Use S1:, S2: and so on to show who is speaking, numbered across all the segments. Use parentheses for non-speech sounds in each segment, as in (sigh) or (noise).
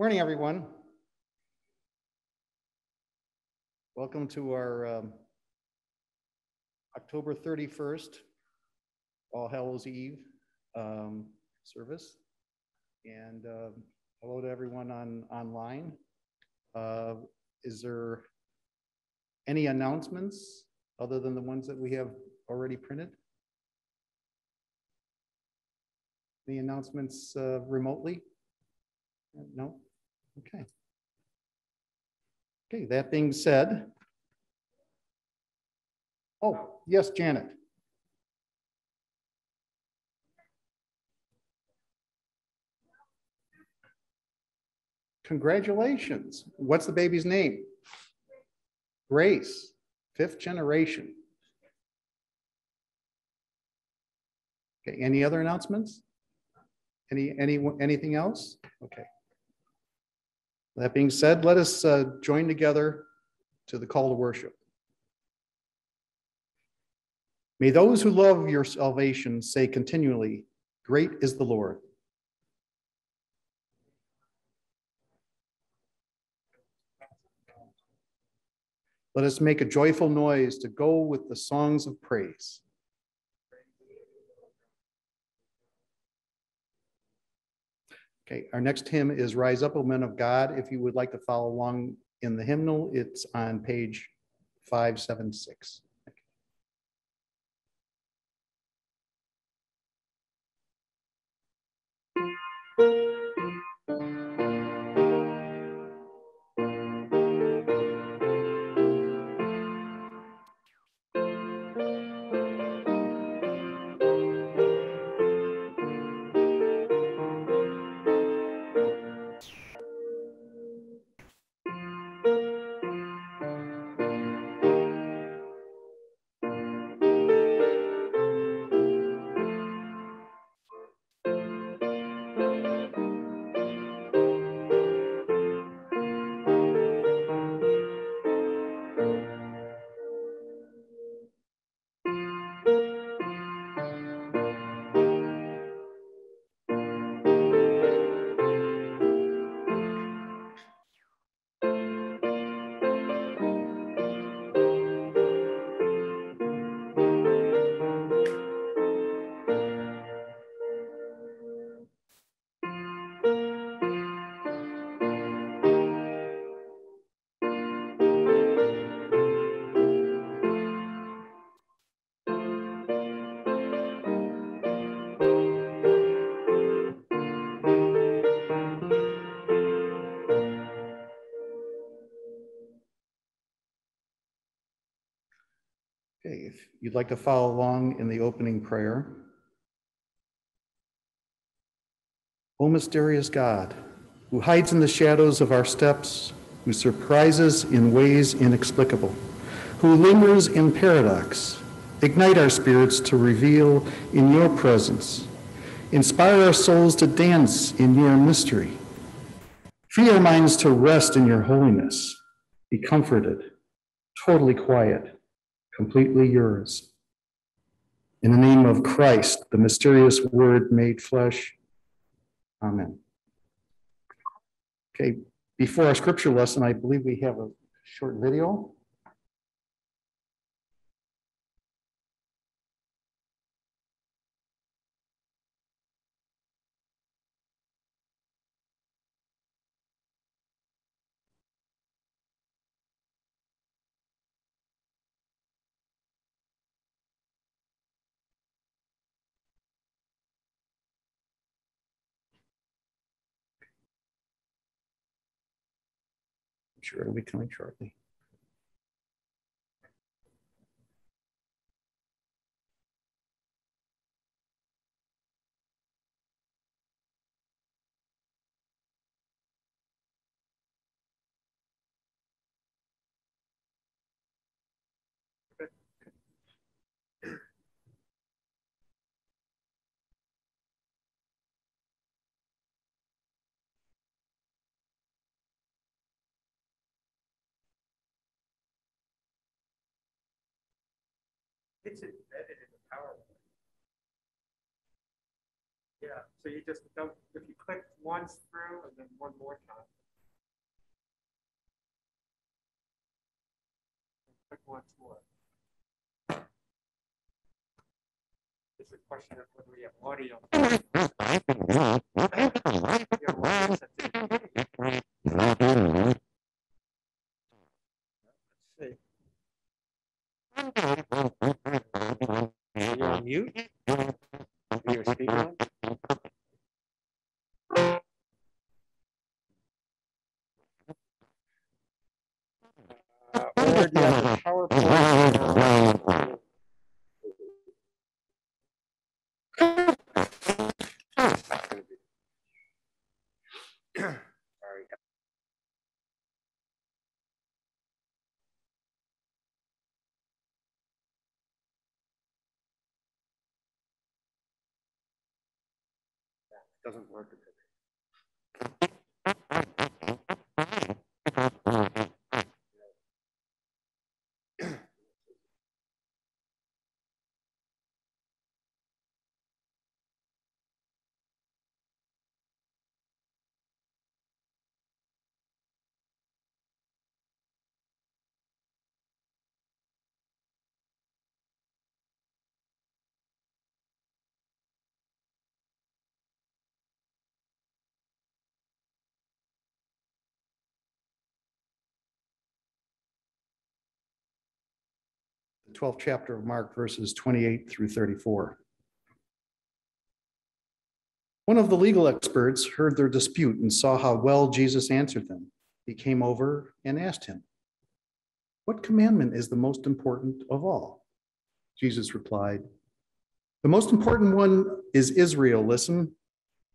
S1: Morning, everyone. Welcome to our um, October 31st, All Hallows Eve um, service. And um, hello to everyone on online. Uh, Is there any announcements other than the ones that we have already printed? Any announcements uh, remotely? No? Okay. Okay, that being said. Oh, yes, Janet. Congratulations. What's the baby's name? Grace, fifth generation. Okay, any other announcements? Any, any, anything else? Okay. That being said, let us uh, join together to the call to worship. May those who love your salvation say continually, Great is the Lord. Let us make a joyful noise to go with the songs of praise. Okay, our next hymn is Rise Up, O Men of God. If you would like to follow along in the hymnal, it's on page 576. Okay, if you'd like to follow along in the opening prayer. O mysterious God, who hides in the shadows of our steps, who surprises in ways inexplicable, who lingers in paradox, ignite our spirits to reveal in your presence, inspire our souls to dance in your mystery, free our minds to rest in your holiness, be comforted, totally quiet completely yours. In the name of Christ, the mysterious word made flesh. Amen. Okay, before our scripture lesson, I believe we have a short video. I'm sure it'll be coming shortly.
S2: It's embedded in the PowerPoint. Yeah, so you just don't, if you click once through and then one more time. Click once more. It's a question of whether we have audio. (laughs) We have audio Doesn't work.
S1: 12th chapter of Mark, verses 28 through 34. One of the legal experts heard their dispute and saw how well Jesus answered them. He came over and asked him, What commandment is the most important of all? Jesus replied, The most important one is Israel. Listen,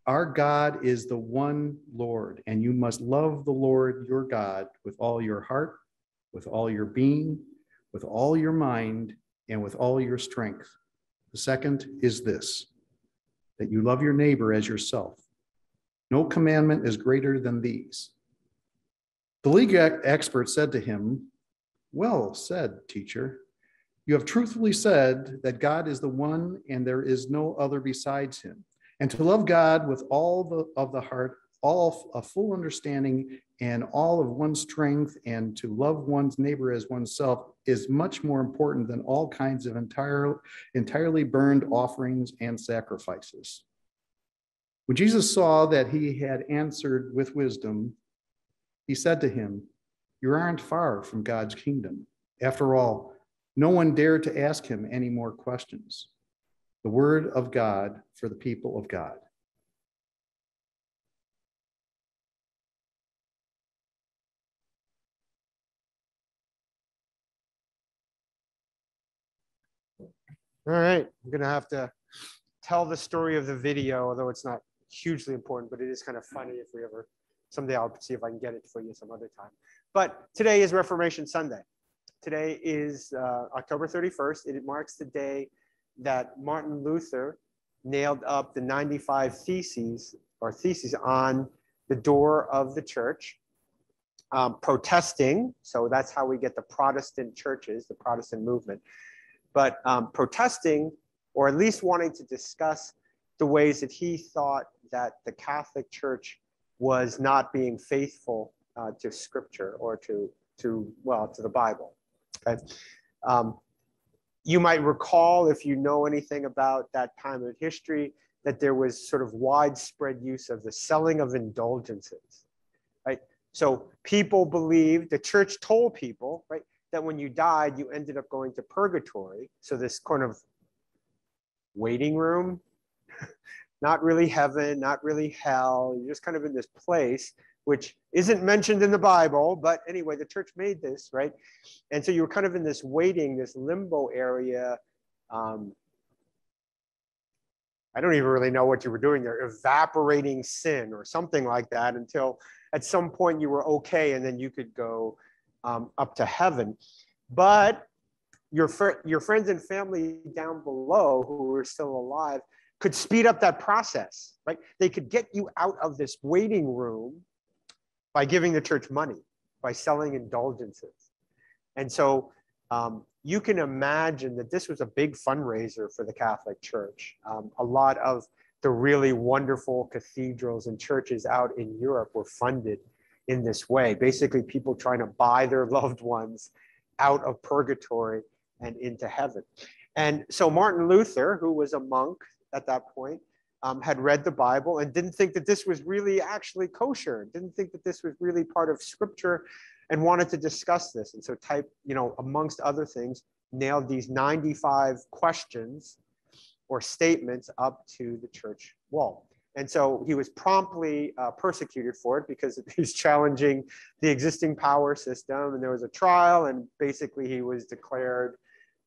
S1: our God is the one Lord, and you must love the Lord your God with all your heart, with all your being, with all your mind, and with all your strength. The second is this that you love your neighbor as yourself. No commandment is greater than these. The legal expert said to him, Well said, teacher. You have truthfully said that God is the one and there is no other besides him. And to love God with all the, of the heart, all a full understanding and all of one's strength, and to love one's neighbor as oneself is much more important than all kinds of entire, entirely burned offerings and sacrifices. When Jesus saw that he had answered with wisdom, he said to him, You aren't far from God's kingdom. After all, no one dared to ask him any more questions. The word of God for the people of God.
S2: All right, I'm gonna have to tell the story of the video, although it's not hugely important, but it is kind of funny if we ever, someday I'll see if I can get it for you some other time. But today is Reformation Sunday. Today is uh, October 31st. It marks the day that Martin Luther nailed up the 95 theses or theses on the door of the church, um, protesting. So that's how we get the Protestant churches, the Protestant movement but um, protesting or at least wanting to discuss the ways that he thought that the Catholic Church was not being faithful uh, to Scripture or to to well to the Bible. Okay. Um, you might recall, if you know anything about that time of history, that there was sort of widespread use of the selling of indulgences, right? So people believed, the church told people, right, that when you died, you ended up going to purgatory. So this kind of waiting room, (laughs) not really heaven, not really hell. You're just kind of in this place, which isn't mentioned in the Bible. But anyway, the church made this, right? And so you were kind of in this waiting, this limbo area. Um, I don't even really know what you were doing there, evaporating sin or something like that until at some point you were okay and then you could go um, up to heaven. But your, fr- your friends and family down below who are still alive could speed up that process, right? They could get you out of this waiting room by giving the church money, by selling indulgences. And so um, you can imagine that this was a big fundraiser for the Catholic Church. Um, a lot of the really wonderful cathedrals and churches out in Europe were funded in this way. Basically, people trying to buy their (laughs) loved ones out of purgatory and into heaven. And so Martin Luther, who was a monk at that point, um, had read the Bible and didn't think that this was really actually kosher, didn't think that this was really part of scripture and wanted to discuss this. And so type, you know, amongst other things, nailed these 95 questions or statements up to the church wall. And so he was promptly uh, persecuted for it because (laughs) he's challenging the existing power system. And there was a trial, and basically he was declared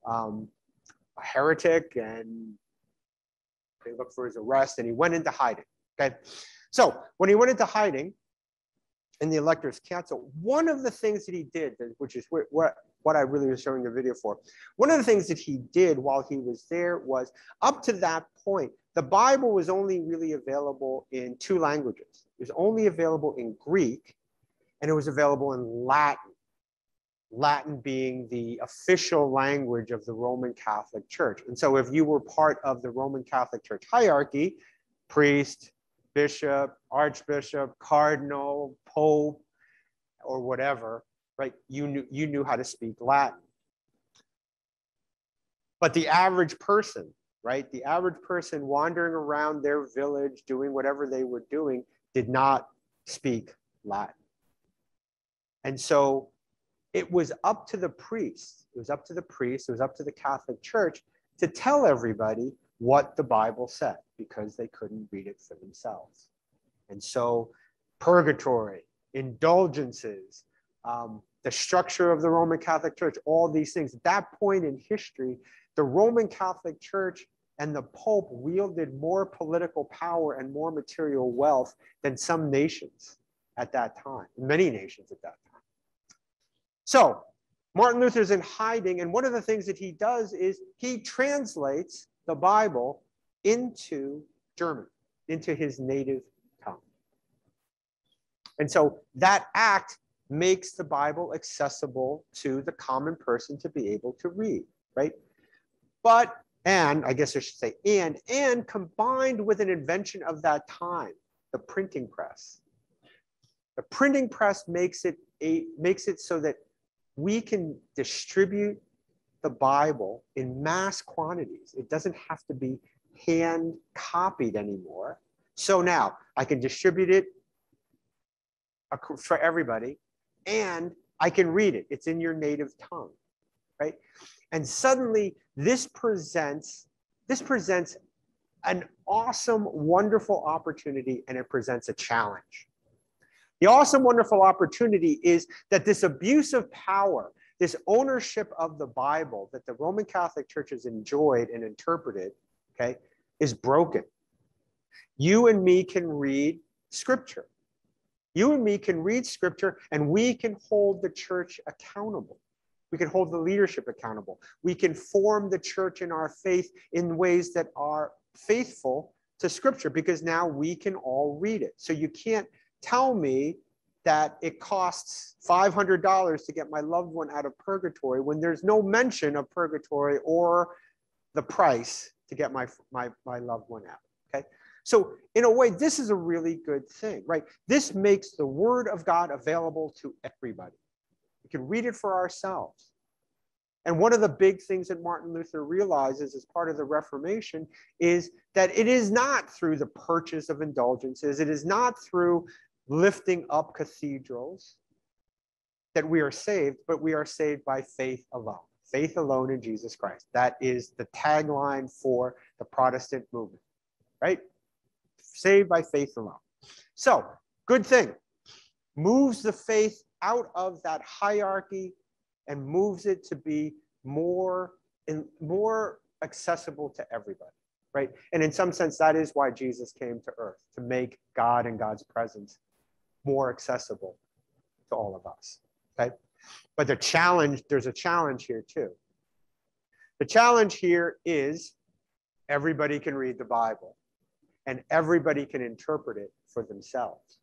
S2: um, a heretic and they looked for his arrest and he went into hiding. Okay. So when he went into hiding in the electors council, one of the things that he did, which is what, what I really was showing the video for, one of the things that he did while he was there was up to that point, the Bible was only really available in two languages. It was only available in Greek and it was available in Latin. Latin being the official language of the Roman Catholic Church. And so if you were part of the Roman Catholic Church hierarchy, priest, bishop, archbishop, cardinal, pope, or whatever, right? You knew, you knew how to speak Latin. But the average person, right? The average person wandering around their village doing whatever they were doing did not speak Latin. And so it was up to the priest, it was up to the priest, it was up to the Catholic Church to tell everybody what the Bible said because they couldn't read it for themselves. And so, purgatory, indulgences, um, the structure of the Roman Catholic Church, all these things. At that point in history, the Roman Catholic Church and the Pope wielded more political power and more material wealth than some nations at that time, many nations at that time. So Martin Luther's in hiding, and one of the things that he does is he translates the Bible into German, into his native tongue. And so that act makes the Bible accessible to the common person to be able to read, right? But, and I guess I should say, and, and combined with an invention of that time, the printing press. The printing press makes it a makes it so that we can distribute the Bible in mass quantities. It doesn't have to be hand copied anymore. So now I can distribute it for everybody and I can read it. It's in your native tongue, right? And suddenly this presents this presents an awesome, wonderful opportunity and it presents a challenge. The awesome, wonderful opportunity is that this abuse of power, this ownership of the Bible that the Roman Catholic Church has enjoyed and interpreted, okay, is broken. You and me can read scripture. You and me can read scripture and we can hold the church accountable. We can hold the leadership accountable. We can form the church in our faith in ways that are faithful to scripture because now we can all read it. So you can't tell me that it costs $500 to get my loved one out of purgatory when there's no mention of purgatory or the price to get my, my, my loved one out. Okay. So, in a way, this is a really good thing, right? This makes the word of God available to everybody. Can read it for ourselves. And one of the big things that Martin Luther realizes as part of the Reformation is that it is not through the purchase of indulgences, it is not through lifting up cathedrals that we are saved, but we are saved by faith alone. Faith alone in Jesus Christ. That is the tagline for the Protestant movement, right? Saved by faith alone. So, good thing. Moves the faith out of that hierarchy and moves it to be more and more accessible to everybody, right? And in some sense, that is why Jesus came to earth to make God and God's presence more accessible to all of us. Okay. But the challenge, there's a challenge here too. The challenge here is everybody can read the Bible and everybody can interpret it for themselves.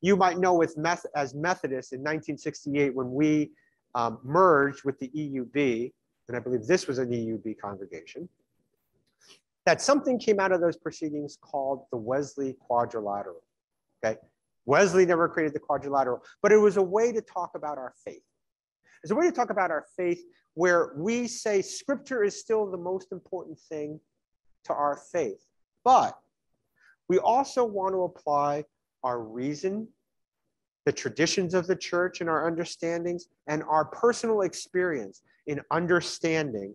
S2: You might know with Meth- as Methodists in 1968 when we um, merged with the EUB, and I believe this was an EUB congregation, that something came out of those proceedings called the Wesley Quadrilateral. Okay. Wesley never created the quadrilateral, but it was a way to talk about our faith. It's a way to talk about our faith where we say scripture is still the most important thing to our faith. But we also want to apply our reason, the traditions of the church and our understandings, and our personal experience in understanding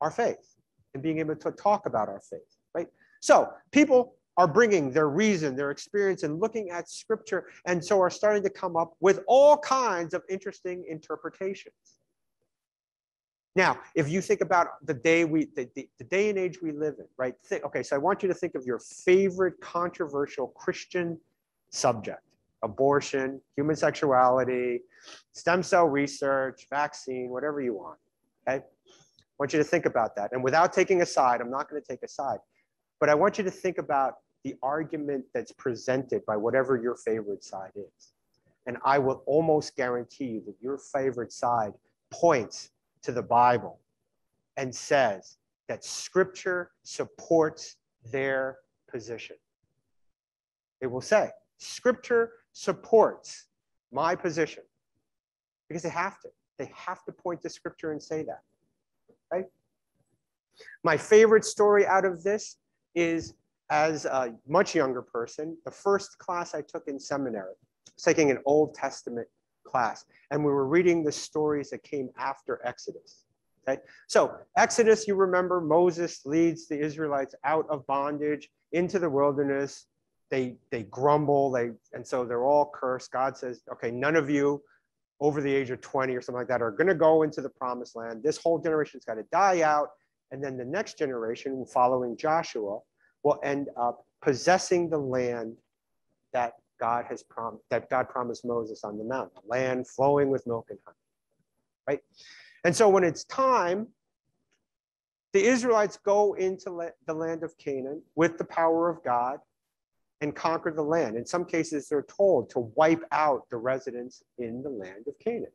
S2: our faith and being able to talk about our faith, right? So people are bringing their reason, their experience, and looking at scripture, and so are starting to come up with all kinds of interesting interpretations. Now, if you think about the day we, the, the, the day and age we live in, right? Think, okay, so I want you to think of your favorite controversial Christian subject: abortion, human sexuality, stem cell research, vaccine, whatever you want. Okay, I want you to think about that, and without taking a side, I'm not going to take a side, but I want you to think about the argument that's presented by whatever your favorite side is, and I will almost guarantee you that your favorite side points to the Bible and says that scripture supports their position. It will say, scripture supports my position because they have to. They have to point to scripture and say that, right? My favorite story out of this is as a much younger person, the first class I took in seminary, taking an Old Testament class, and we were reading the stories that came after Exodus. Okay, so Exodus, you remember Moses leads the Israelites out of bondage into the wilderness. They they grumble, they and so they're all cursed. God says, okay, none of you over the age of 20 or something like that are going to go into the promised land. This whole generation's got to die out. And then the next generation, following Joshua, will end up possessing the land that God has prom- that God promised Moses on the mount, a land flowing with milk and honey. Right? And so when it's time, the Israelites go into la- the land of Canaan with the power of God and conquer the land. In some cases, they're told to wipe out the residents in the land of Canaan.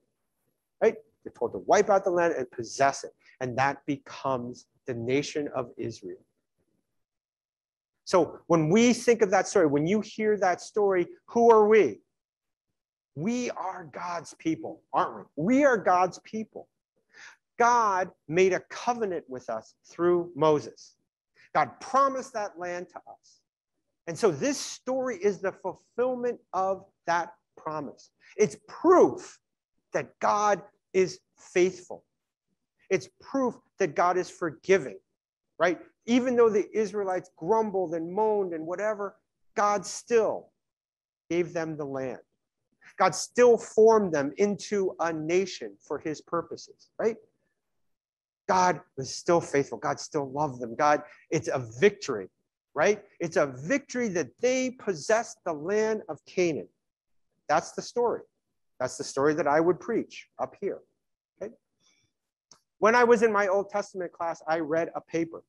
S2: Right? They're told to wipe out the land and possess it. And that becomes the nation of Israel. So when we think of that story, when you hear that story, who are we? We are God's people, aren't we? We are God's people. God made a covenant with us through Moses. God promised that land to us. And so this story is the fulfillment of that promise. It's proof that God is faithful. It's proof that God is forgiving, right? Even though the Israelites grumbled and moaned and whatever, God still gave them the land. God still formed them into a nation for his purposes, right? God was still faithful. God still loved them. God, it's a victory, right? It's a victory that they possessed the land of Canaan. That's the story. That's the story that I would preach up here. Okay? When I was in my Old Testament class, I read a paper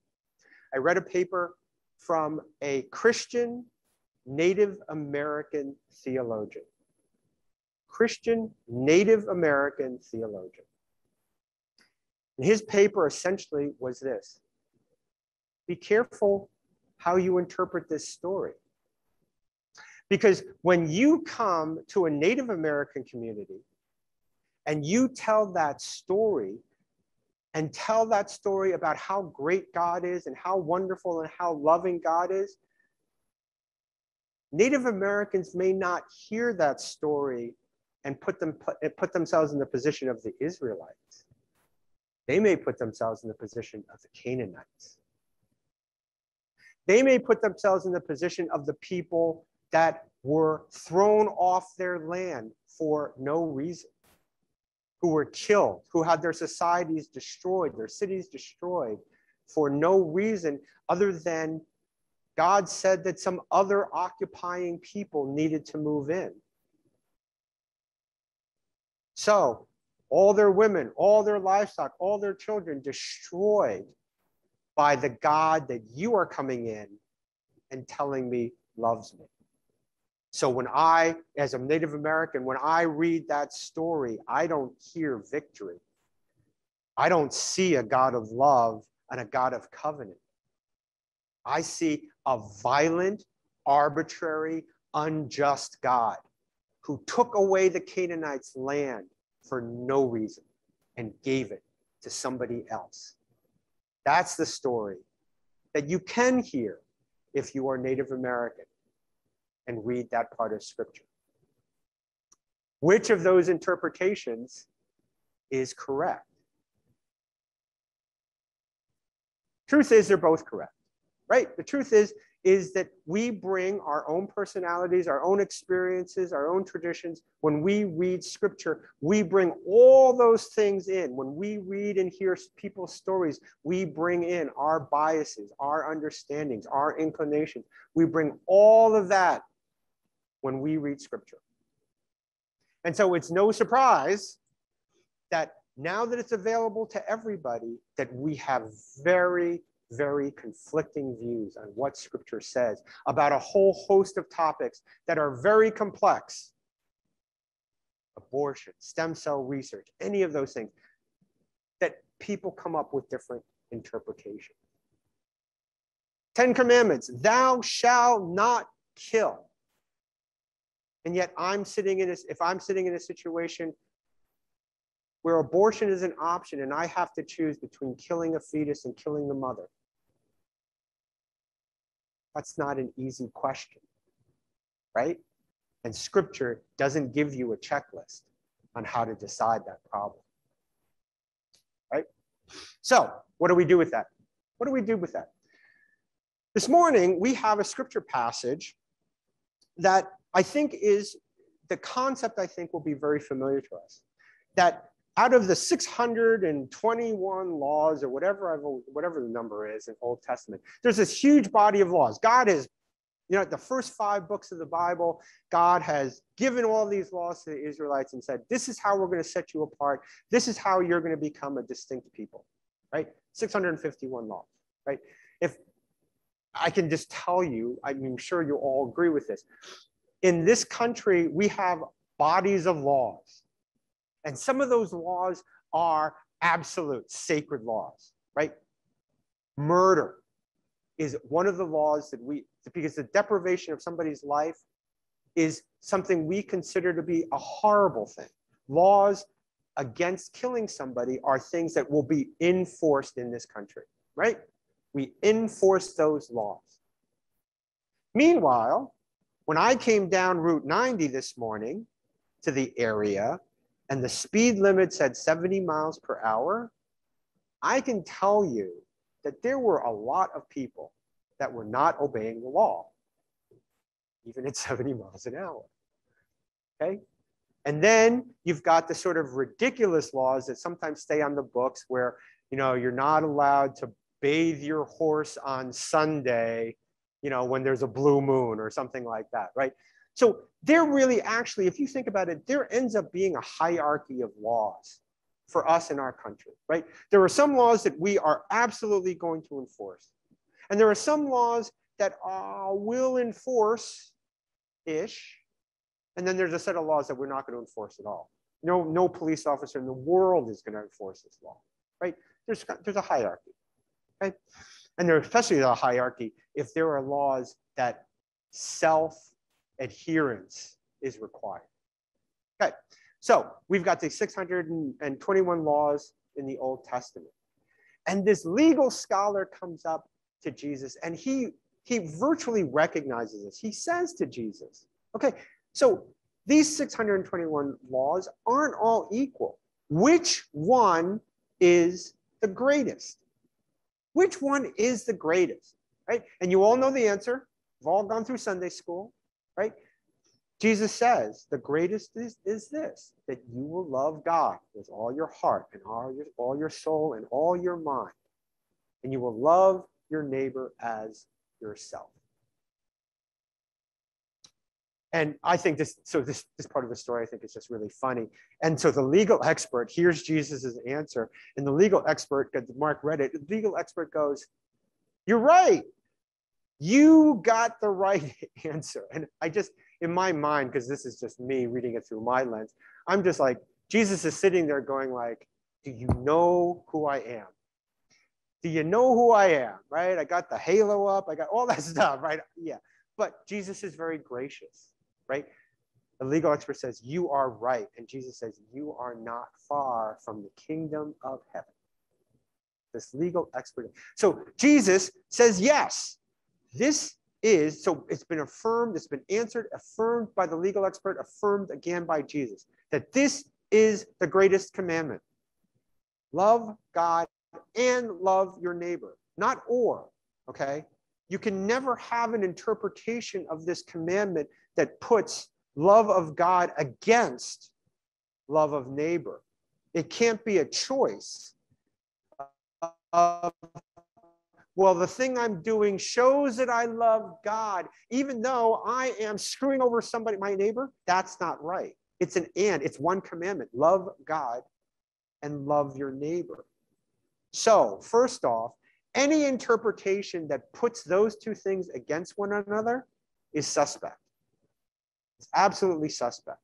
S2: I read a paper from a Christian Native American theologian. Christian Native American theologian. And his paper essentially was this Be careful how you interpret this story. Because when you come to a Native American community and you tell that story, and tell that story about how great God is and how wonderful and how loving God is, Native Americans may not hear that story and put, them, put, themselves in the position of the Israelites. They may put themselves in the position of the Canaanites. They may put themselves in the position of the people that were thrown off their land for no reason who were killed, who had their societies destroyed, their cities destroyed for no reason other than God said that some other occupying people needed to move in. So, all their women, all their livestock, all their children destroyed by the God that you are coming in and telling me loves me. So when I, as a Native American, when I read that story, I don't hear victory. I don't see a God of love and a God of covenant. I see a violent, arbitrary, unjust God who took away the Canaanites' land for no reason and gave it to somebody else. That's the story that you can hear if you are Native American and read that part of scripture. Which of those interpretations is correct? Truth is, they're both correct, right? The truth is, is that we bring our own personalities, our own experiences, our own traditions. When we read scripture, we bring all those things in. When we read and hear people's stories, we bring in our biases, our understandings, our inclinations. We bring all of that when we read scripture. And so it's no surprise that now that it's available to everybody, that we have very very conflicting views on what scripture says about a whole host of topics that are very complex abortion, stem cell research, any of those things that people come up with different interpretations. Ten Commandments, thou shalt not kill. And yet I'm sitting in this, if I'm sitting in a situation where abortion is an option and I have to choose between killing a fetus and killing the mother, that's not an easy question, right? And scripture doesn't give you a checklist on how to decide that problem, right? So, what do we do with that? What do we do with that? This morning, we have a scripture passage that I think is the concept I think will be very familiar to us. That out of the 621 laws or whatever I've, whatever the number is in Old Testament, there's this huge body of laws. God is, you know, the first five books of the Bible, God has given all these laws to the Israelites and said, this is how we're going to set you apart. This is how you're going to become a distinct people, right? 651 laws, right? If I can just tell you, I'm sure you all agree with this. In this country, we have bodies of laws and some of those laws are absolute, sacred laws, right? Murder is one of the laws that we, because the deprivation of somebody's life is something we consider to be a horrible thing. Laws against killing somebody are things that will be enforced in this country, right? We enforce those laws. Meanwhile, when I came down Route 90 this morning to the area, and the speed limit said 70 miles per hour, I can tell you that there were a lot of people that were not obeying the law, even at (laughs) 70 miles an hour. Okay? And then you've got the sort of ridiculous laws that sometimes stay on the books where, you know, you're not allowed to bathe your horse on Sunday, you know, when there's a blue moon or something like that, right? So there really actually, if you think about it, there ends up being a hierarchy of laws for us in our country, right? There are some laws that we are absolutely going to enforce. And there are some laws that uh, will enforce ish. And then there's a set of laws that we're not going to enforce at all. No, no police officer in the world is going to enforce this law, right? There's, there's a hierarchy, right? And there's especially the hierarchy if there are laws that self adherence is required. Okay, so we've got the 621 laws in the Old Testament. And this legal scholar comes up to Jesus and he, he virtually recognizes this. He says to Jesus, okay, so these 621 laws aren't all equal. Which one is the greatest? Which one is the greatest? Right? And you all know the answer. We've all gone through Sunday school right? Jesus says the greatest is, is this that you will love God with all your heart and all your, all your soul and all your mind. And you will love your neighbor as yourself. And I think this, so this, this part of the story, I think is just really funny. And so the legal expert hears Jesus's answer, and the legal expert, Mark read it, the legal expert goes, You're right. You got the right (laughs) answer. And I just, in my mind, because this is just me reading it through my lens, I'm just like, Jesus is sitting there going like, do you know who I am? Do you know who I am? Right? I got the halo up. I got all that (laughs) stuff, right? Yeah. But Jesus is very gracious, right? The legal expert says, You are right. And Jesus says, You are not far from the kingdom of heaven. This legal expert. So Jesus says, Yes, this is, so it's been affirmed, it's been answered, affirmed by the legal expert, affirmed again by Jesus, that this is the greatest commandment. Love God and love your neighbor, not or, okay? You can never have an interpretation of this commandment that puts love of God against love of neighbor. It can't be a choice of, well, the thing I'm doing shows that I love God, even though I am screwing over somebody, my neighbor. That's not right. It's an and, it's one commandment love God and love your neighbor. So, first off, any interpretation that puts those two things against one another is suspect. It's absolutely suspect.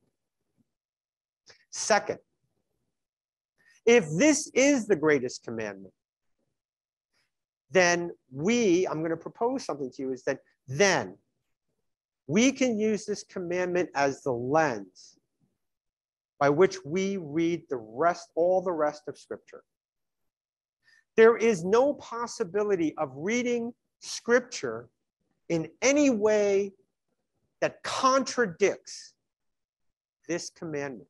S2: Second, if this is the greatest commandment, then we, I'm going to propose something to you, is that then we can use this commandment as the lens by which we read the rest, all the rest of Scripture. There is no possibility of reading Scripture in any way that contradicts this commandment.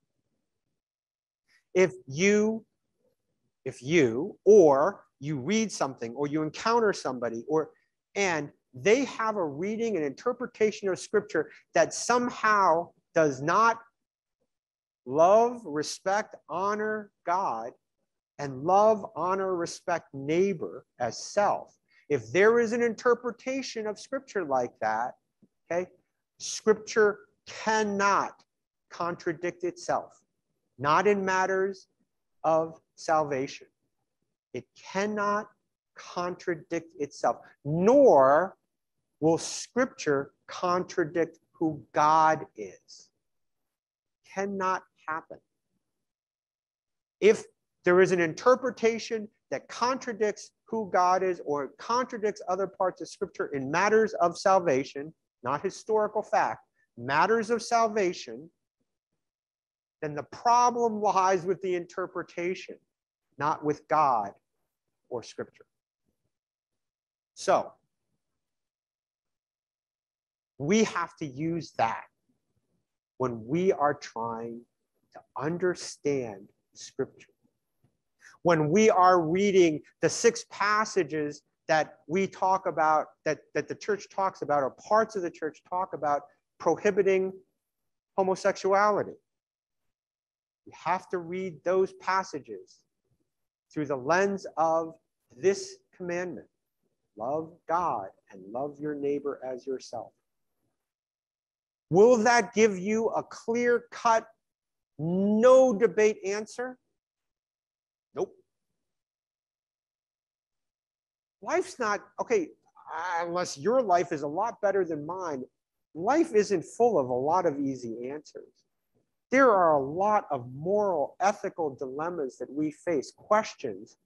S2: If you, if you, or you read something, or you encounter somebody, or and they have a reading and interpretation of scripture that somehow does not love, respect, honor God, and love, honor, respect neighbor as self. If there is an interpretation of scripture like that, okay, Scripture cannot contradict itself, not in matters of salvation. It cannot contradict itself, nor will Scripture contradict who God is. Cannot happen. If there is an interpretation that contradicts who God is or contradicts other parts of Scripture in matters of salvation, not historical fact, matters of salvation, then the problem lies with the interpretation, not with God or Scripture. So, we have to use that when we are trying to understand Scripture. When we are reading the six passages that we talk about, that, that the church talks about, or parts of the church talk about prohibiting homosexuality. You have to read those passages through the lens of this commandment love God and love your neighbor as yourself. Will that give you a clear cut, no debate answer? Life's not okay uh, unless your life is a lot better than mine life isn't full of a lot of easy answers. There are a lot of moral ethical dilemmas that we face questions.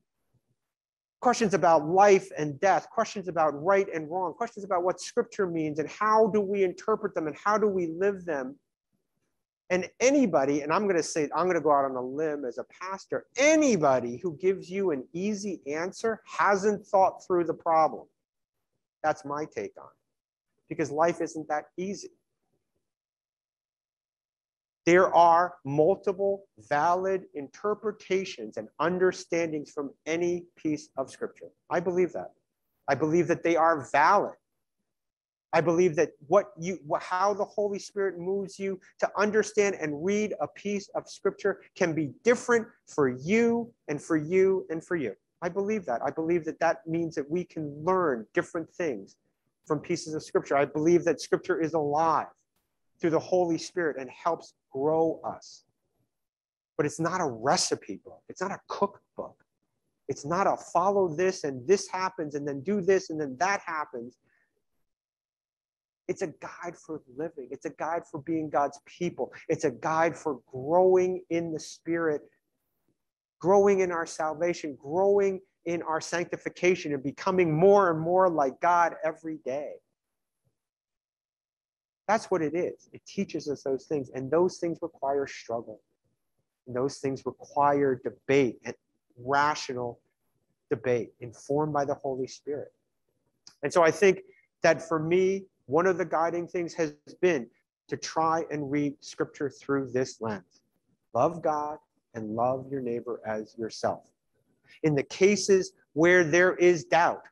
S2: Questions about life and death questions about right and wrong questions about what scripture means and how do we interpret them and how do we live them and anybody, and I'm going to say, I'm going to go out on a limb as a pastor, anybody who gives you an easy answer hasn't thought through the problem. That's my take on it. Because life isn't that easy. There are multiple valid interpretations and understandings from any piece of scripture. I believe that. I believe that they are valid. I believe that what you how the Holy Spirit moves you to understand and read a piece of scripture can be different for you and for you and for you. I believe that. I believe that that means that we can learn different things from pieces of scripture. I believe that scripture is alive through the Holy Spirit and helps grow us. But it's not a recipe book. It's not a cookbook. It's not a follow this and this happens and then do this and then that happens. It's a guide for living. It's a guide for being God's people. It's a guide for growing in the Spirit, growing in our salvation, growing in our sanctification and becoming more and more like God every day. That's what it is. It teaches us those things, and those things require struggle. And those things require debate and rational debate informed by the Holy Spirit. And so I think that for me, one of the guiding things has been to try and read scripture through this lens love God and love your neighbor as yourself. In the cases where there is doubt,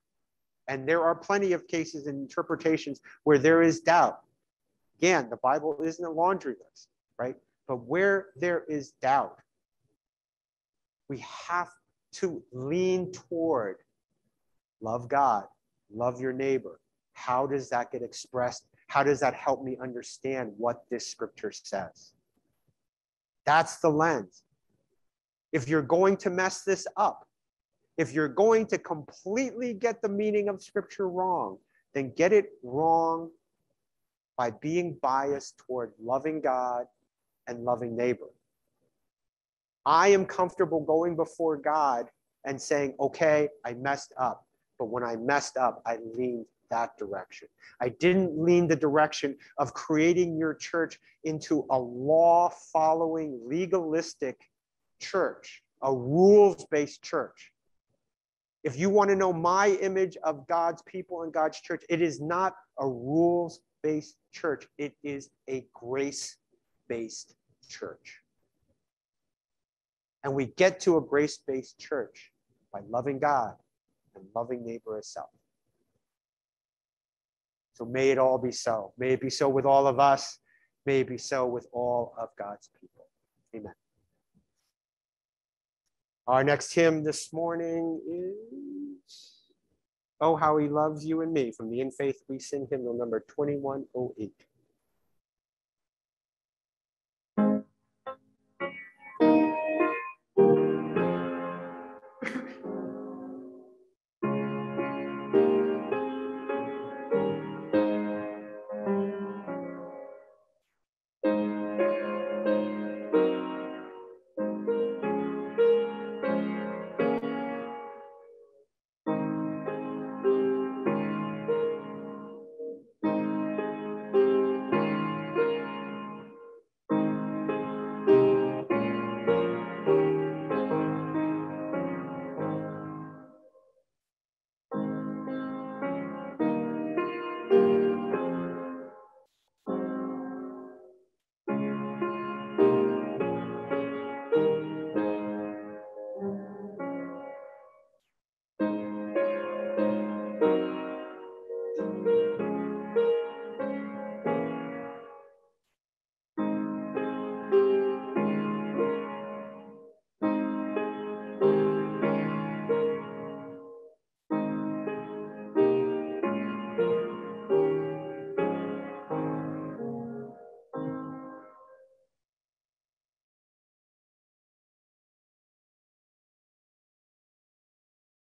S2: and there are plenty of cases and interpretations where there is doubt, again, the Bible isn't a laundry list, right? But where there is doubt, we have to lean toward love God, love your neighbor. How does that get expressed? How does that help me understand what this scripture says? That's the lens. If you're going to mess this up, if you're going to completely get the meaning of scripture wrong, then get it wrong by being biased toward loving God and loving neighbor. I am comfortable going before God and saying, okay, I messed up. But when I messed up, I leaned that direction. I didn't lean the direction of creating your church into a law following, legalistic church, a rules based church. If you want to know my image of God's people and God's church, it is not a rules based church, it is a grace based church. And we get to a grace based church by loving God and loving neighbor as self. So may it all be so. May it be so with all of us. May it be so with all of God's people. Amen. Our next hymn this morning is Oh, How He Loves You and Me from the In Faith We Sing hymnal number 2108.